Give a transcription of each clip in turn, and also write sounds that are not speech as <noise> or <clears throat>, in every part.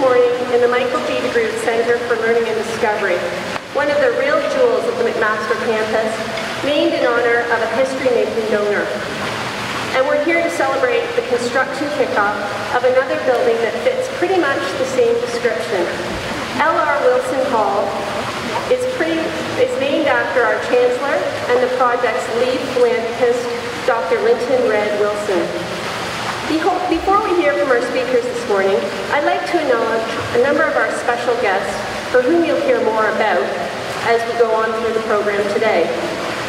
morning in the Michael G. DeGroote Center for Learning and Discovery, one of the real jewels of the McMaster campus, named in honor of a history-making donor. And we're here to celebrate the construction kickoff of another building that fits pretty much the same description. L.R. Wilson Hall is, pretty, is named after our Chancellor and the project's lead philanthropist, Dr. Lynton Red Wilson. Before we hear from our speakers this morning, I'd like to acknowledge a number of our special guests for whom you'll hear more about as we go on through the program today.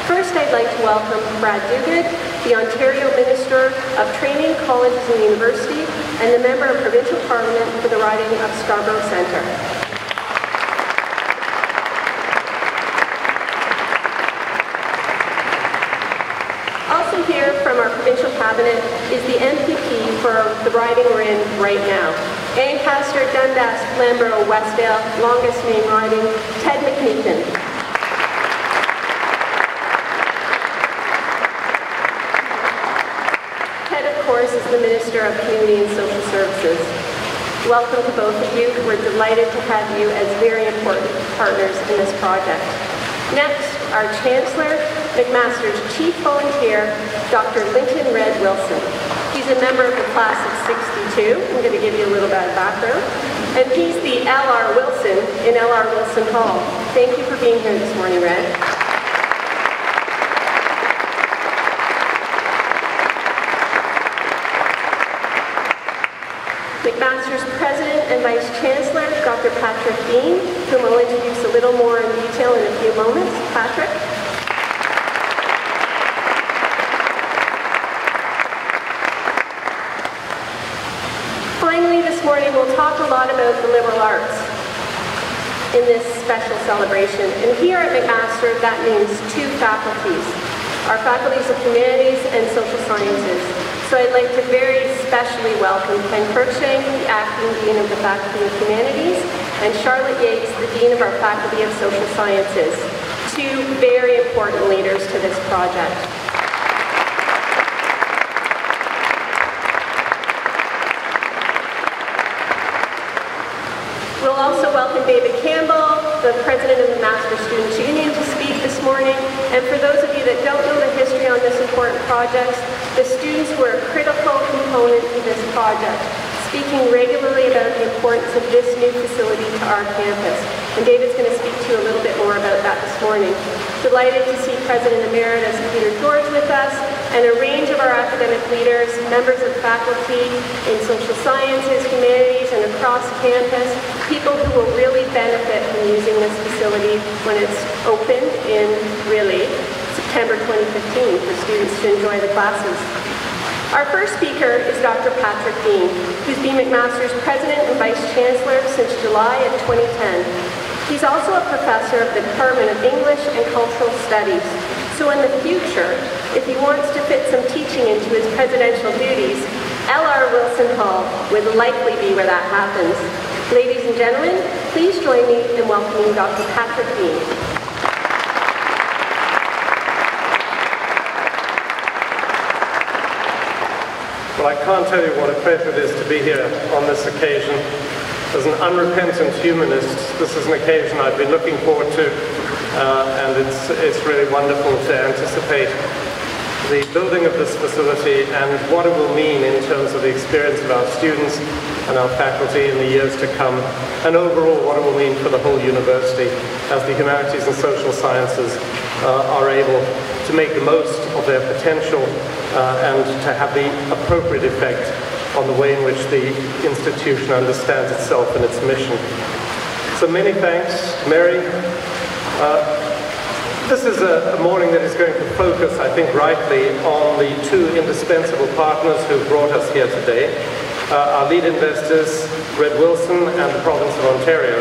First, I'd like to welcome Brad Duguid, the Ontario Minister of Training, Colleges and University, and the Member of Provincial Parliament for the riding of Scarborough Centre. Also here from our provincial cabinet is the MPP for the riding in right now. Ancaster, Dundas, Flamborough, Westdale, longest name riding, Ted course, is the Minister of Community and Social Services. Welcome to both of you. We're delighted to have you as very important partners in this project. Next, our Chancellor, McMaster's Chief Volunteer, Dr. Lynton Red Wilson. He's a member of the class of 62. I'm going to give you a little bit of background. And he's the L.R. Wilson in L.R. Wilson Hall. Thank you for being here this morning, Red. McMaster's President and Vice Chancellor, Dr. Patrick Dean, whom I'll introduce a little more in detail in a few moments. Patrick. Finally, this we'll talk a lot about the liberal arts in this special celebration. And here at McMaster, that means two faculties, our faculties of humanities and social sciences. So I'd like to very specially welcome Ken Cruikshank, the acting Dean of the Faculty of Humanities, and Charlotte Yates, the Dean of our Faculty of Social Sciences, two very important leaders to this project. Also welcome David Campbell, the President of the McMaster Students Union, to speak this morning. And for those of you that don't know the history on this important project, the students were a critical component to this project, speaking regularly about the importance of this new facility to our campus. And David's going to speak to you a little bit more about that this morning. Delighted to see President Emeritus Peter George with us, and a range of our academic leaders, members of faculty in social sciences, humanities, and across campus, people who will really benefit from using this facility when it's open in, really, September 2015 for students to enjoy the classes. Our first speaker is Dr. Patrick Dean, who's been McMaster's President and Vice Chancellor since July of 2010. He's also a professor of the Department of English and Cultural Studies. So in the future, if he wants to fit some teaching into his presidential duties, L.R. Wilson Hall would likely be where that happens. Ladies and gentlemen, please join me in welcoming Dr. Patrick Dean. Well, I can't tell you what a pleasure it is to be here on this occasion. As an unrepentant humanist, this is an occasion I've been looking forward to, uh, and it's, it's really wonderful to anticipate the building of this facility and what it will mean in terms of the experience of our students and our faculty in the years to come, and overall what it will mean for the whole university as the humanities and social sciences uh, are able to make the most of their potential uh, and to have the appropriate effect on the way in which the institution understands itself and its mission. So many thanks, Mary. Uh, this is a, morning that is going to focus, I think rightly, on the two indispensable partners who brought us here today. Uh, our lead investors, Red Wilson and the province of Ontario.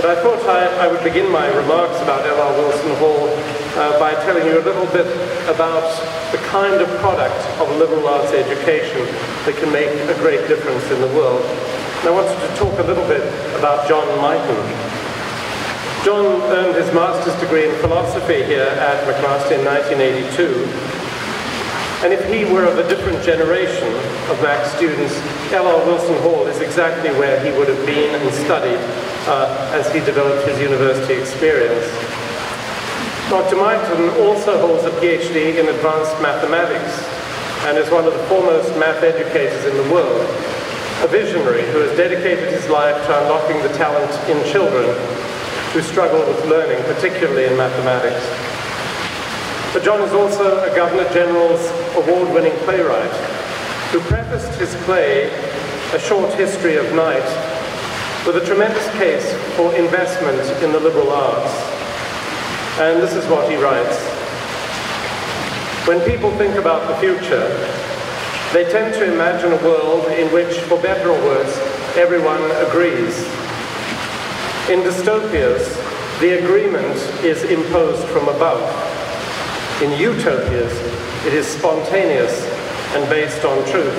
But I thought I, I would begin my remarks about L.R. Wilson Hall uh, by telling you a little bit about the kind of product of liberal arts education that can make a great difference in the world. And I wanted to talk a little bit about John Mighton. John earned his master's degree in philosophy here at McMaster in 1982. And if he were of a different generation of Mac students, L.R. Wilson Hall is exactly where he would have been and studied uh, as he developed his university experience. Dr. Mighton also holds a PhD in advanced mathematics and is one of the foremost math educators in the world, a visionary who has dedicated his life to unlocking the talent in children who struggle with learning, particularly in mathematics. But John is also a Governor General's award-winning playwright who prefaced his play, A Short History of Night, with a tremendous case for investment in the liberal arts. And this is what he writes. When people think about the future, they tend to imagine a world in which, for better or worse, everyone agrees. In dystopias, the agreement is imposed from above. In utopias, it is spontaneous and based on truth.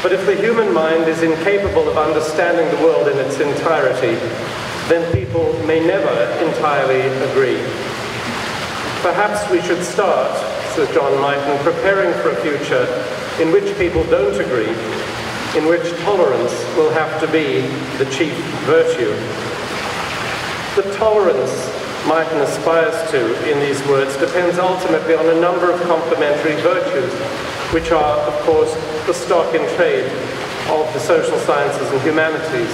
But if the human mind is incapable of understanding the world in its entirety, then people may never entirely agree. Perhaps we should start, says John Mighton, preparing for a future in which people don't agree, in which tolerance will have to be the chief virtue. The tolerance Mighton aspires to in these words depends ultimately on a number of complementary virtues, which are, of course, the stock in trade of the social sciences and humanities,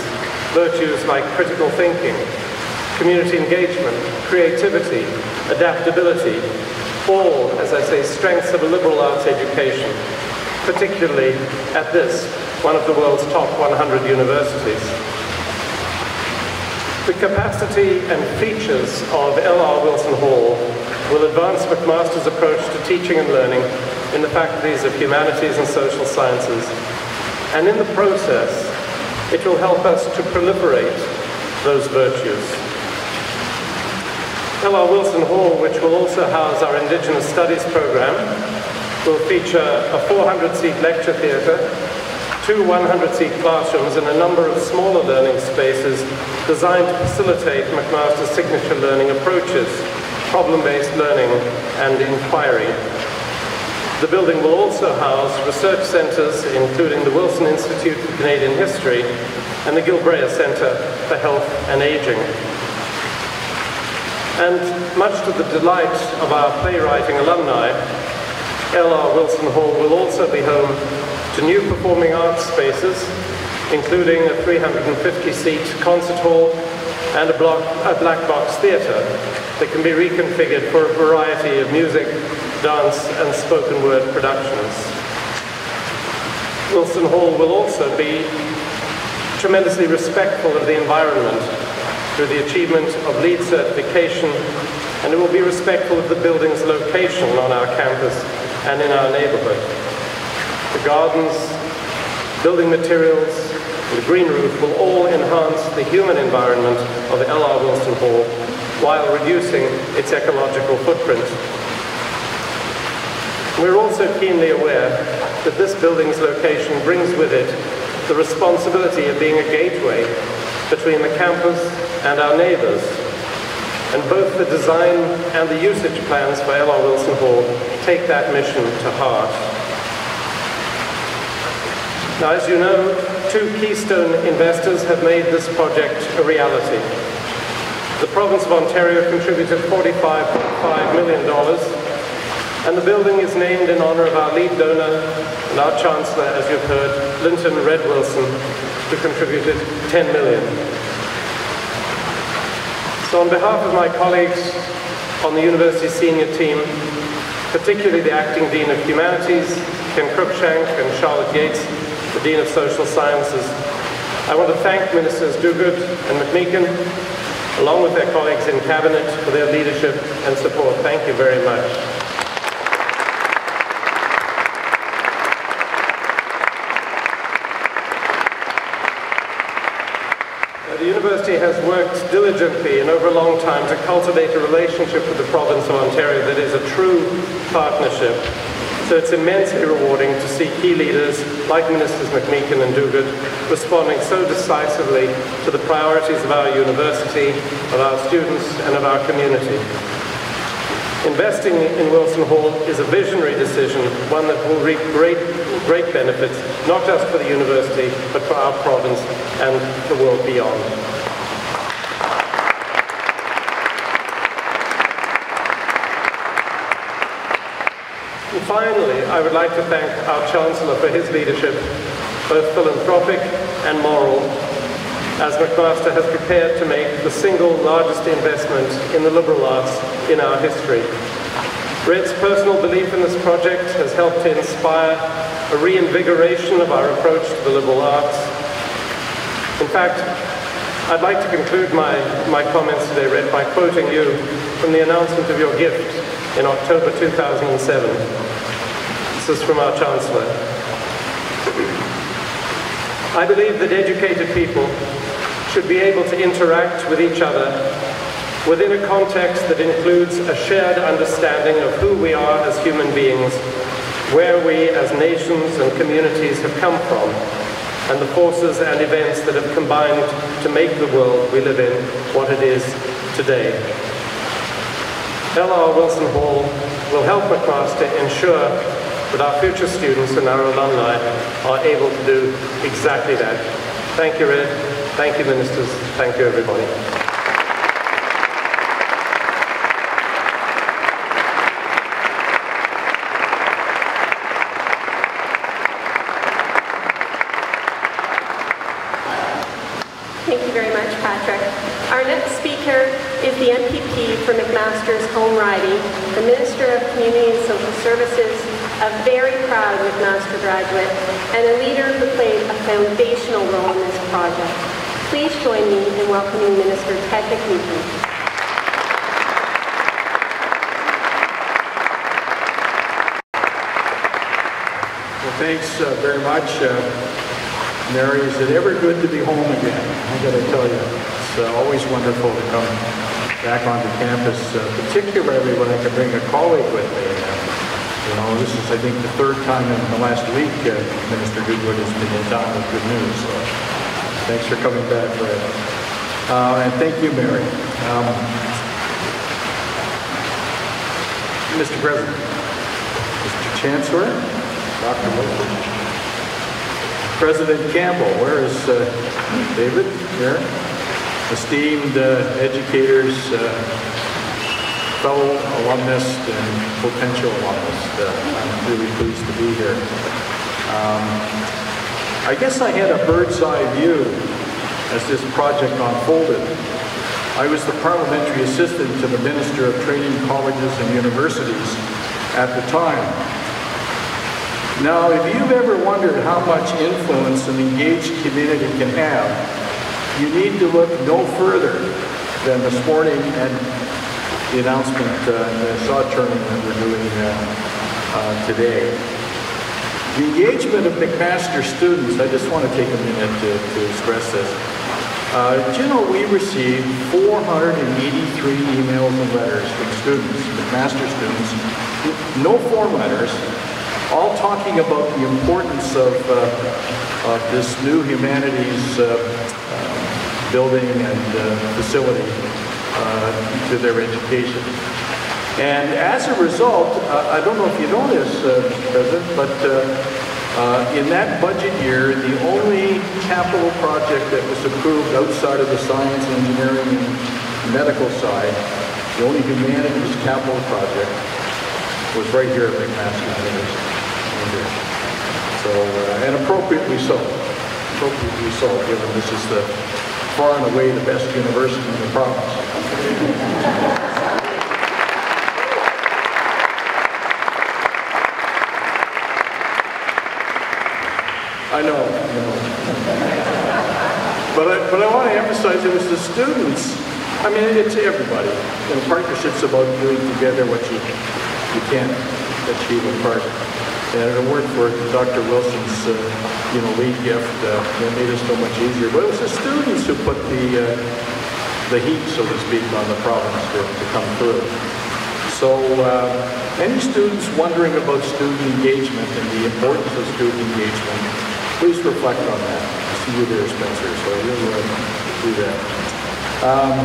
virtues like critical thinking, community engagement, creativity, adaptability, all, as I say, strengths of a liberal arts education, particularly at this, one of the world's top 100 universities. The capacity and features of L.R. Wilson Hall will advance McMaster's approach to teaching and learning in the faculties of humanities and social sciences, and in the process, it will help us to proliferate those virtues. L.R. Wilson Hall, which will also house our Indigenous Studies program, will feature a 400-seat lecture theatre, two 100-seat classrooms, and a number of smaller learning spaces designed to facilitate McMaster's signature learning approaches, problem-based learning, and inquiry. The building will also house research centres, including the Wilson Institute for Canadian History and the Gilbrea Centre for Health and Aging. And much to the delight of our playwriting alumni, L.R. Wilson Hall will also be home to new performing arts spaces, including a 350-seat concert hall and a, block, a black box theatre that can be reconfigured for a variety of music, dance and spoken word productions. Wilson Hall will also be tremendously respectful of the environment through the achievement of LEED certification and it will be respectful of the building's location on our campus and in our neighborhood. Gardens, building materials, and the green roof will all enhance the human environment of the L.R. Wilson Hall while reducing its ecological footprint we're also keenly aware that this building's location brings with it the responsibility of being a gateway between the campus and our neighbors. And both the design and the usage plans for L.R. Wilson Hall take that mission to heart. Now, as you know, two keystone investors have made this project a reality. The province of Ontario contributed $45.5 million and the building is named in honor of our lead donor and our chancellor, as you've heard, Lynton Red Wilson, who contributed 10 million. So on behalf of my colleagues on the university senior team, particularly the acting Dean of Humanities, Ken Cruikshank, and Charlotte Yates, the Dean of Social Sciences, I want to thank Ministers Duguid and McMeekin, along with their colleagues in Cabinet, for their leadership and support. Thank you very much. The university has worked diligently and over a long time to cultivate a relationship with the province of Ontario that is a true partnership. So it's immensely rewarding to see key leaders like Ministers McMeekin and Duguid responding so decisively to the priorities of our university, of our students, and of our community. Investing in Wilson Hall is a visionary decision, one that will reap great, great benefits, not just for the university, but for our province and the world beyond. Finally, I would like to thank our Chancellor for his leadership, both philanthropic and moral, as McMaster has prepared to make the single largest investment in the liberal arts in our history. Red's personal belief in this project has helped to inspire a reinvigoration of our approach to the liberal arts. In fact, I'd like to conclude my, my comments today, Red, by quoting you from the announcement of your gift in October 2007. Is from our Chancellor. I believe that educated people should be able to interact with each other within a context that includes a shared understanding of who we are as human beings, where we as nations and communities have come from, and the forces and events that have combined to make the world we live in what it is today. LR Wilson Hall will help McMaster ensure that our future students and our alumni are able to do exactly that. Thank you, Red. Thank you, ministers. Thank you, everybody. Thank you very much, Patrick. Our next speaker is the MPP for McMaster's home riding, the Minister of Community and Social Services, a very proud McMaster graduate, and a leader who played a foundational role in this project. Please join me in welcoming Minister Ted McMeekin. Well, thanks uh, very much, uh, Mary. Is it ever good to be home again? I got to tell you, it's uh, always wonderful to come back onto campus, uh, particularly when I can bring a colleague with me. Know, this is, I think, the third time in the last week uh, Minister Duguid has been in town with good news. So thanks for coming back, Fred. Uh, and thank you, Mary. Um, Mr. President, Mr. Chancellor, Dr. Wilson, President Campbell, where is uh, David? Here. Esteemed uh, educators, uh, fellow alumnus and potential alumnus, uh, I'm really pleased to be here. Um, I guess I had a bird's eye view as this project unfolded. I was the parliamentary assistant to the Minister of Training Colleges and Universities at the time. Now, if you've ever wondered how much influence an engaged community can have, you need to look no further than this morning and the announcement, uh, the Shaw turning that we're doing uh, uh, today. The engagement of McMaster students, I just want to take a minute to, to express this. Uh, you know we received 483 emails and letters from students, McMaster students, no form letters, all talking about the importance of, uh, of this new humanities uh, building and facility to their education. And as a result, uh, I don't know if you know this, uh, President, but uh, uh, in that budget year, the only capital project that was approved outside of the science, engineering, and medical side, the only humanities capital project was right here at McMaster University. So, uh, and appropriately so. Appropriately so, given this is the far and away the best university in the province. I know. But I, but I want to emphasize it was the students. I mean, it's everybody. And partnership's about doing together what you, you can't achieve apart. And it weren't for Dr. Wilson's, uh, you know, lead gift, uh, that made it so much easier. But it was the students who put the, uh, the heat, so to speak, on the province to, to come through. So uh, any students wondering about student engagement and the importance of student engagement, please reflect on that. I see you there, Spencer, so I really want to do that. Um,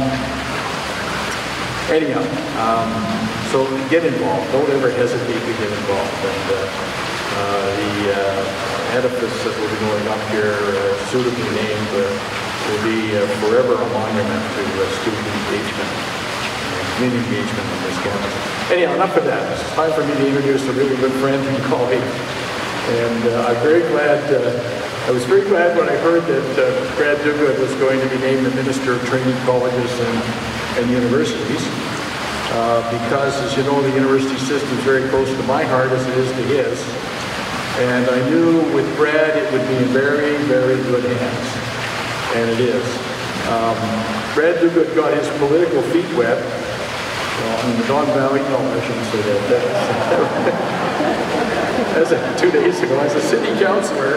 anyhow, um, so get involved. Don't ever hesitate to get involved. And uh, the uh, edifice that will be going up here, uh, suitably named, uh, will be uh, forever a monument to uh, student engagement, and community engagement on this campus. Anyhow, enough of that. It's time for me to introduce a really good friend and <laughs> colleague. And uh, I'm very glad, uh, I was very glad when I heard that uh, Brad Duguid was going to be named the Minister of Training Colleges and, and Universities. Uh, because, as you know, the university system is very close to my heart as it is to his. And I knew with Brad it would be in very, very good hands. And it is. Um, Brad Duguid got his political feet wet well, in the Don Valley, no, I shouldn't say that. <laughs> that as a, two days ago, as a city councilor,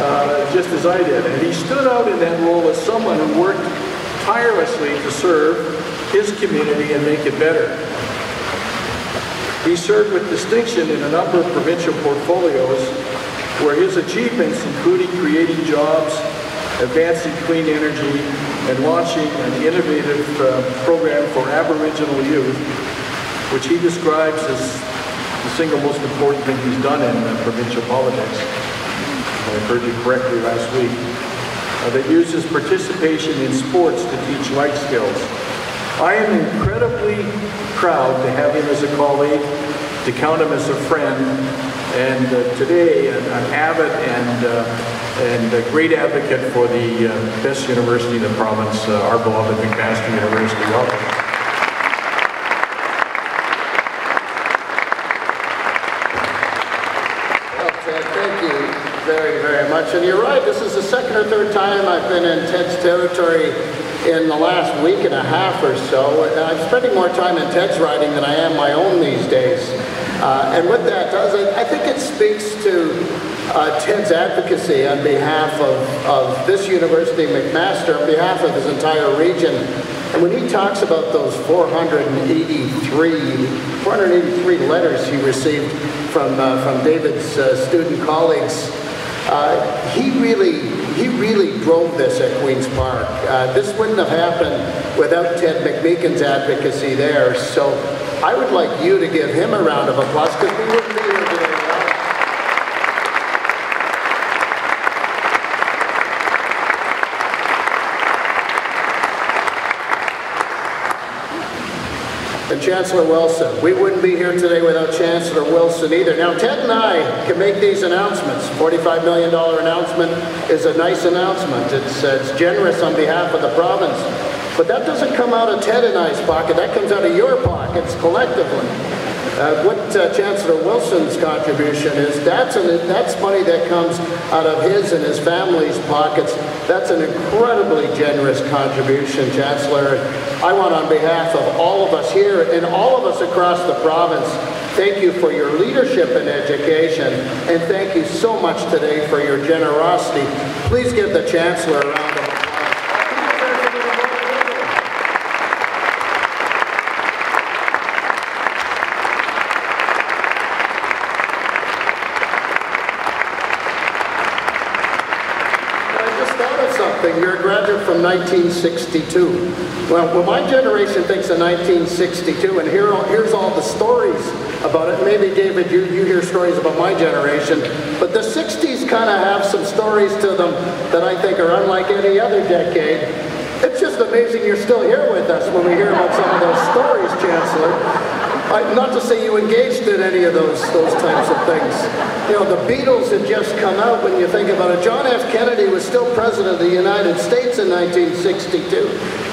uh, just as I did. And he stood out in that role as someone who worked tirelessly to serve his community and make it better. He served with distinction in a number of provincial portfolios where his achievements including creating jobs, advancing clean energy, and launching an innovative uh, program for Aboriginal youth, which he describes as the single most important thing he's done in uh, provincial politics. I heard you correctly last week. Uh, that uses participation in sports to teach life skills. I am incredibly proud to have him as a colleague, to count him as a friend, and uh, today an, an avid and, uh, and a great advocate for the uh, best university in the province, uh, our beloved McMaster University. Welcome. Ted, thank you very, very much. And you're right, this is the second or third time I've been in Ted's territory in the last week and a half or so. I'm spending more time in Ted's writing than I am my own these days. Uh, and what that does, I, I think it speaks to uh, Ted's advocacy on behalf of, of this university, McMaster, on behalf of his entire region. And when he talks about those 483, 483 letters he received from, uh, from David's uh, student colleagues, uh, he really he really drove this at Queen's Park. Uh, this wouldn't have happened without Ted McMeekin's advocacy there. So I would like you to give him a round of applause because we wouldn't be here today. and Chancellor Wilson. We wouldn't be here today without Chancellor Wilson either. Now, Ted and I can make these announcements. $45 million announcement is a nice announcement. It's, it's generous on behalf of the province. But that doesn't come out of Ted and I's pocket. That comes out of your pockets collectively. Uh, what uh, Chancellor Wilson's contribution is, that's, an, that's money that comes out of his and his family's pockets. That's an incredibly generous contribution, Chancellor. I want on behalf of all of us here and all of us across the province, thank you for your leadership in education and thank you so much today for your generosity. Please give the Chancellor a round of applause. I just thought of something. You're a graduate from 1962. Well, well, my generation thinks of 1962, and here, here's all the stories about it. Maybe, David, you, you hear stories about my generation, but the 60s kind of have some stories to them that I think are unlike any other decade. It's just amazing you're still here with us when we hear about some of those stories, Chancellor. Uh, not to say you engaged in any of those those types of things. You know, the Beatles had just come out when you think about it. John F. Kennedy was still president of the United States in 1962.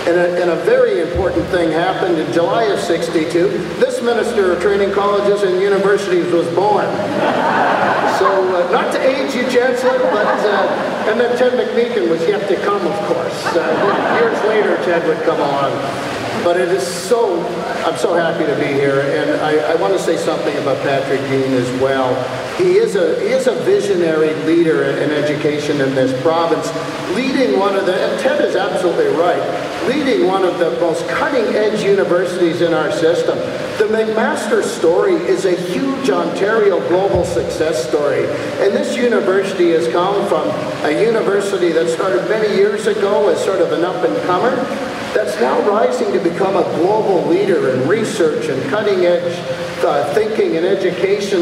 And a, and a very important thing happened in July of 62. This minister of training colleges and universities was born. So, uh, not to age you, Chancellor, but, uh, and then Ted McMeekin was yet to come, of course. Uh, years later, Ted would come along. But it is so, I'm so happy to be here, and I, I want to say something about Patrick Dean as well. He is a, he is a visionary leader in education in this province, leading one of the, and Ted is absolutely right, leading one of the most cutting-edge universities in our system. The McMaster story is a huge Ontario global success story, and this university has come from a university that started many years ago as sort of an up-and-comer, that's now rising to become a global leader in research and cutting edge uh, thinking and education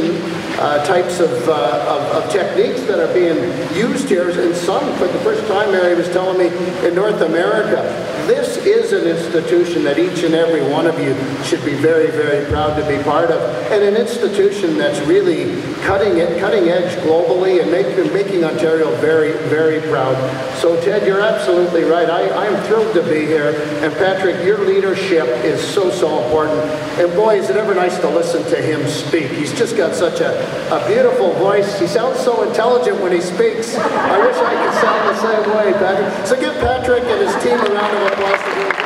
uh, types of, uh, of, of, techniques that are being used here, and some for the first time, Mary was telling me, in North America. This is an institution that each and every one of you should be very, very proud to be part of, and an institution that's really cutting it, cutting edge globally and making, making Ontario very, very proud. So Ted, you're absolutely right. I, I'm thrilled to be here, and Patrick, your leadership is so, so important. And boy, is it ever nice to listen to him speak. He's just got such a a beautiful voice. He sounds so intelligent when he speaks. I wish I could sound the same way, Patrick. So give Patrick and his team a round of applause for doing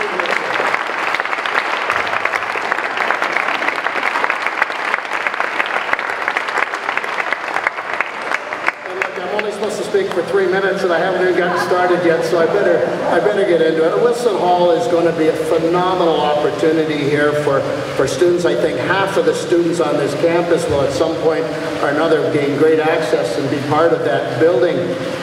speak and I haven't even gotten started yet, so I better, I better get into it. Wilson Hall is going to be a phenomenal opportunity here for, for students. I think half of the students on this campus will at some point or another gain great access and be part of that building.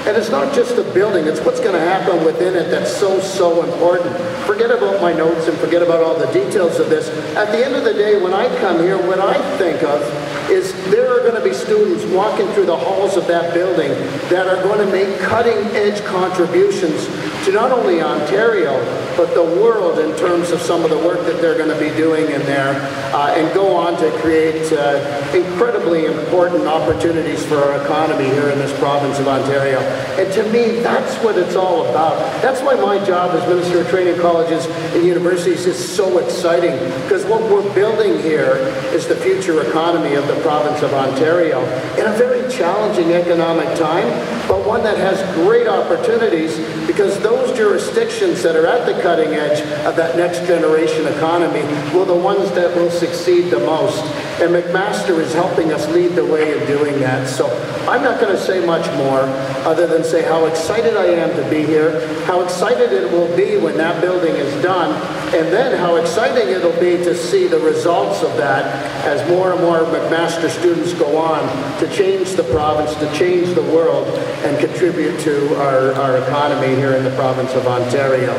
And it's not just the building, it's what's going to happen within it that's so, so important. Forget about my notes and forget about all the details of this. At the end of the day, when I come here, what I think of is there are going to be students walking through the halls of that building that are going to make cutting edge contributions to not only Ontario, but the world in terms of some of the work that they're going to be doing in there uh, and go on to create uh, incredibly important opportunities for our economy here in this province of Ontario. And to me, that's what it's all about. That's why my job as Minister of Training Colleges and Universities is so exciting because what we're building here is the future economy of the province of Ontario in a very challenging economic time, but one that has great opportunities because those jurisdictions that are at the cutting edge of that next generation economy will the ones that will succeed the most. And McMaster is helping us lead the way in doing that. So I'm not going to say much more other than say how excited I am to be here, how excited it will be when that building is done, and then how exciting it'll be to see the results of that as more and more McMaster students go on to change the province, to change the world, and contribute to our, our economy here in the province of Ontario.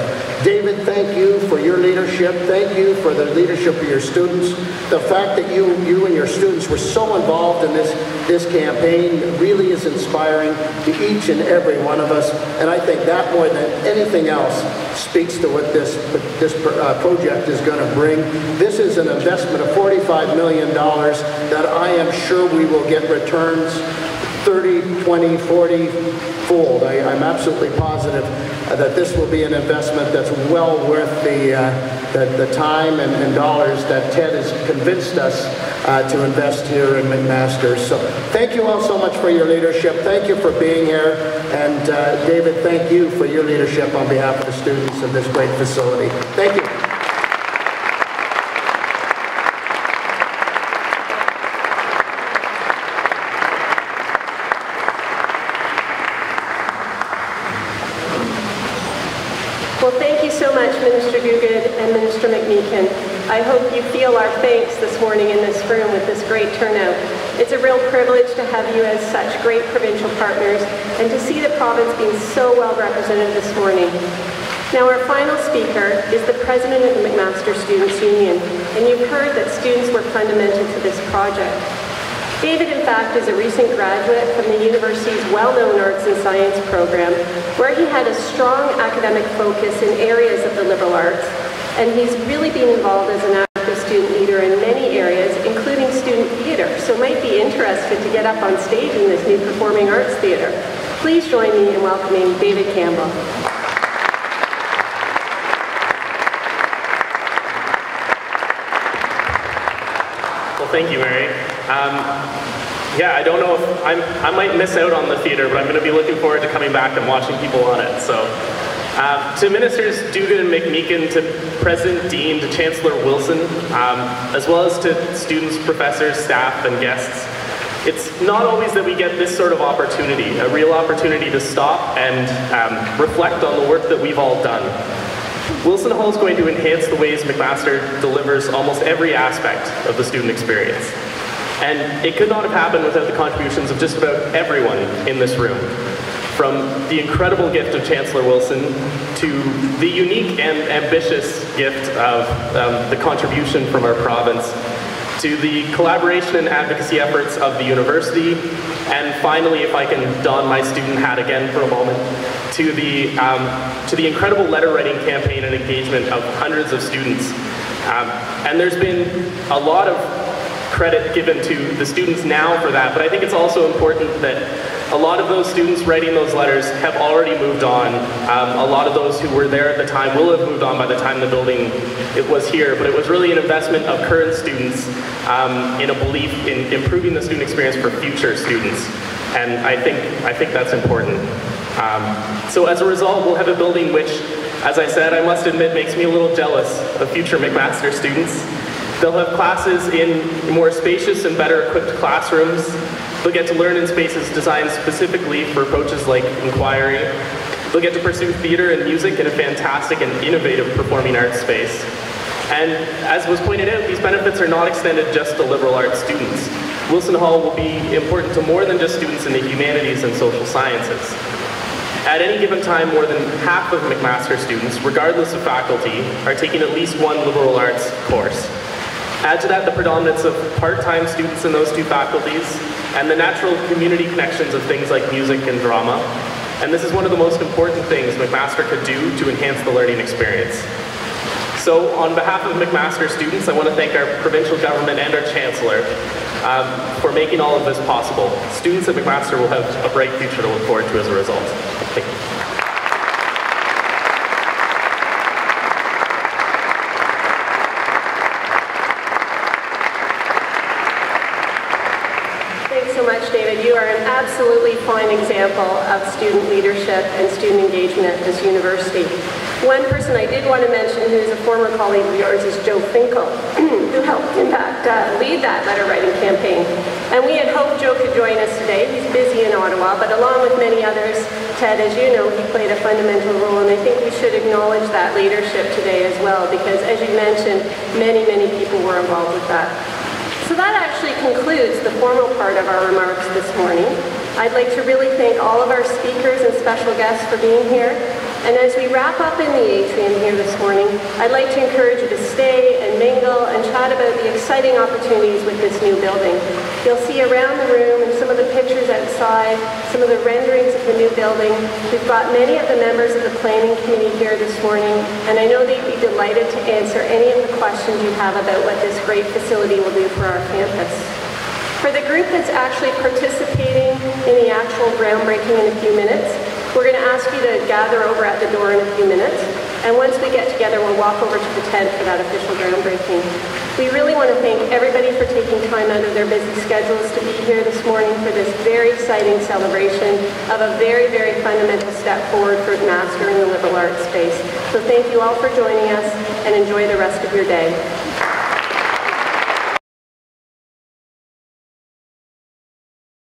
David, thank you for your leadership. Thank you for the leadership of your students. The fact that you, you and your students were so involved in this, this campaign really is inspiring to each and every one of us. And I think that more than anything else speaks to what this, this uh, project is going to bring. This is an investment of $45 million that I am sure we will get returns 30, 20, 40 fold. I, am absolutely positive that this will be an investment that's well worth the, uh, the, the, time and, and, dollars that Ted has convinced us uh, to invest here in McMaster. So thank you all so much for your leadership. Thank you for being here. And uh, David, thank you for your leadership on behalf of the students of this great facility. Thank you. I hope you feel our thanks this morning in this room with this great turnout. It's a real privilege to have you as such great provincial partners and to see the province being so well represented this morning. Now our final speaker is the president of the McMaster Students' Union, and you've heard that students were fundamental to this project. David, in fact, is a recent graduate from the university's well-known arts and science program, where he had a strong academic focus in areas of the liberal arts and he's really been involved as an active student leader in many areas, so might be interested to get up on stage in this new performing arts theater. Please join me in welcoming David Campbell. Well, thank you, Mary. Um, yeah, I don't know if I'm, I might miss out on the theater, but I'm going to be looking forward to coming back and watching people on it. So uh, to Ministers Duguid and McMeekin, to President Dean, to Chancellor Wilson, um, as well as to students, professors, staff, and guests, it's not always that we get this sort of opportunity, a real opportunity to stop and um, reflect on the work that we've all done. Wilson Hall is going to enhance the ways McMaster delivers almost every aspect of the student experience. And it could not have happened without the contributions of just about everyone in this room. From the incredible gift of Chancellor Wilson to the unique and ambitious gift of um, the contribution from our province to the collaboration and advocacy efforts of the university, and finally, if I can don my student hat again for a moment, to the, um, to the incredible letter writing campaign and engagement of hundreds of students. Um, and there's been a lot of credit given to the students now for that, but I think it's also important that a lot of those students writing those letters have already moved on. Um, a lot of those who were there at the time will have moved on by the time the building it was here, but it was really an investment of current students um, in a belief in improving the student experience for future students. And I think, I think that's important. Um, so as a result, we'll have a building which, as I said, I must admit makes me a little jealous of future McMaster students. They'll have classes in more spacious and better equipped classrooms. They'll get to learn in spaces designed specifically for approaches like inquiry. They'll get to pursue theater and music in a fantastic and innovative performing arts space. And as was pointed out, these benefits are not extended just to liberal arts students. Wilson Hall will be important to more than just students in the humanities and social sciences. At any given time, more than half of McMaster students, regardless of faculty, are taking at least one liberal arts course. Add to that the predominance of part-time students in those two faculties, and the natural community connections of things like music and drama. And this is one of the most important things McMaster could do to enhance the learning experience. So on behalf of McMaster students, I want to thank our provincial government and our chancellor um, for making all of this possible. Students at McMaster will have a bright future to look forward to as a result. Thank you. Thanks so much, David. You are an absolutely fine example of student leadership and student engagement at this university. One person I did want to mention who is a former colleague of yours is Joe Finkel, <clears throat> who helped, in fact, uh, lead that letter writing campaign. And we had hoped Joe could join us today. He's busy in Ottawa, but along with many others, Ted, as you know, he played a fundamental role, and I think we should acknowledge that leadership today as well, because as you mentioned, many, many people were involved with that. So that actually concludes the formal part of our remarks this morning. I'd like to really thank all of our speakers and special guests for being here. And as we wrap up in the atrium here this morning, I'd like to encourage you to stay and mingle and chat about the exciting opportunities with this new building. You'll see around the room and some of the pictures outside, some of the renderings of the new building. We've got many of the members of the planning committee here this morning, and I know they'd be delighted to answer any of the questions you have about what this great facility will do for our campus. For the group that's actually participating in the actual groundbreaking in a few minutes, we're going to ask you to gather over at the door in a few minutes. And once we get together, we'll walk over to the tent for that official groundbreaking. We really want to thank everybody for taking time out of their busy schedules to be here this morning for this very exciting celebration of a very, very fundamental step forward for McMaster in the liberal arts space. So thank you all for joining us and enjoy the rest of your day.